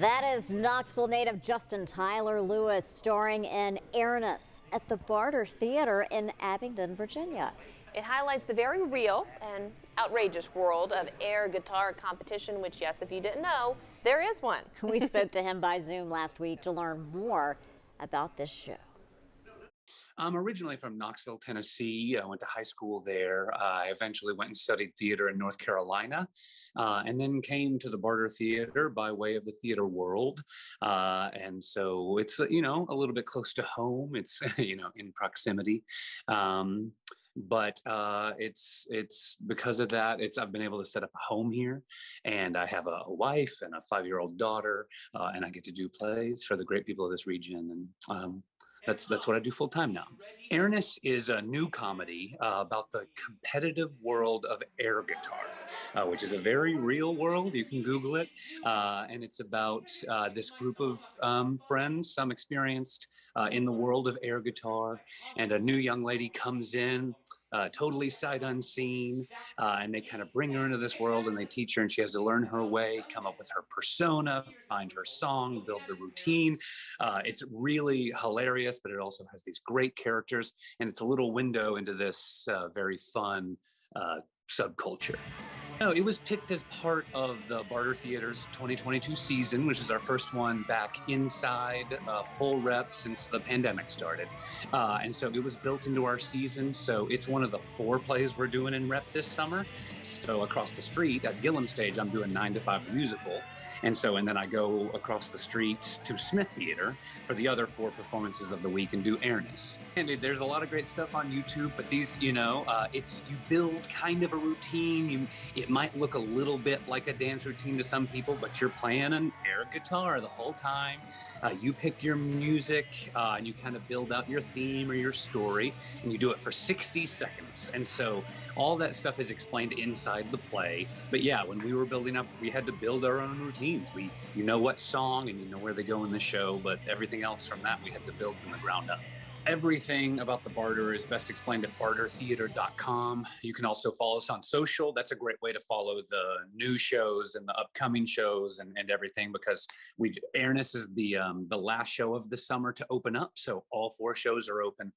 That is Knoxville native Justin Tyler Lewis starring in Airness at the Barter Theater in Abingdon, Virginia. It highlights the very real and outrageous world of air guitar competition, which, yes, if you didn't know, there is one. we spoke to him by Zoom last week to learn more about this show. I'm originally from Knoxville, Tennessee. I went to high school there. I eventually went and studied theater in North Carolina, uh, and then came to the Barter Theater by way of the theater world. Uh, and so it's you know a little bit close to home. It's you know in proximity. Um, but uh, it's it's because of that it's i've been able to set up a home here and i have a, a wife and a five year old daughter uh, and i get to do plays for the great people of this region and um, that's that's what I do full time now. Airness is a new comedy uh, about the competitive world of air guitar, uh, which is a very real world. You can Google it, uh, and it's about uh, this group of um, friends, some experienced uh, in the world of air guitar, and a new young lady comes in uh, totally sight unseen. Uh, and they kind of bring her into this world and they teach her, and she has to learn her way, come up with her persona, find her song, build the routine. Uh, it's really hilarious, but it also has these great characters, and it's a little window into this uh, very fun uh, subculture. No, it was picked as part of the Barter Theater's 2022 season, which is our first one back inside uh, full rep since the pandemic started. Uh, and so it was built into our season. So it's one of the four plays we're doing in rep this summer. So across the street at Gilliam Stage, I'm doing nine to five musical. And so, and then I go across the street to Smith Theater for the other four performances of the week and do Airness. And it, there's a lot of great stuff on YouTube, but these, you know, uh, it's you build kind of a routine. You, it might look a little bit like a dance routine to some people, but you're playing an air guitar the whole time. Uh, you pick your music uh, and you kind of build out your theme or your story, and you do it for 60 seconds. And so all that stuff is explained inside the play. But yeah, when we were building up, we had to build our own routines. We, you know, what song and you know where they go in the show, but everything else from that we had to build from the ground up. Everything about the barter is best explained at bartertheatre.com. You can also follow us on social. That's a great way to follow the new shows and the upcoming shows and, and everything because we Airness is the um, the last show of the summer to open up. So all four shows are open